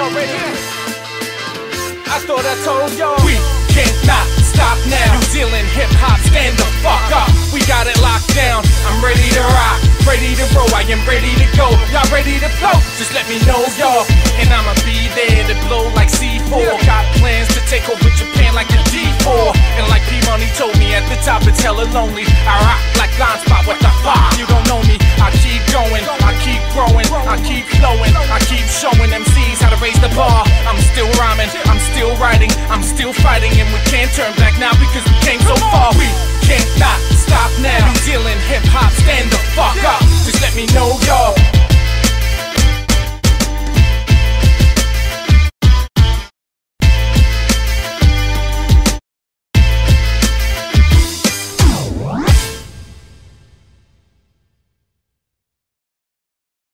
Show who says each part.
Speaker 1: y'all ready? I thought I told y'all. We cannot stop now. New Zealand hip hop, stand the fuck up. We got it locked down. I'm ready to rock, ready to roll. I am ready to go. Y'all ready to blow? Just let me know, y'all. And I'ma be there to blow like C4. Got plans to take over Japan like a D4. And like P Money told me at the top, it's hella lonely. I rock like Line Spot. What the fuck? You don't know me. I keep going, I keep growing, I keep flowing, I keep showing. I'm still fighting and we can't turn back now because we came so far. We can't stop.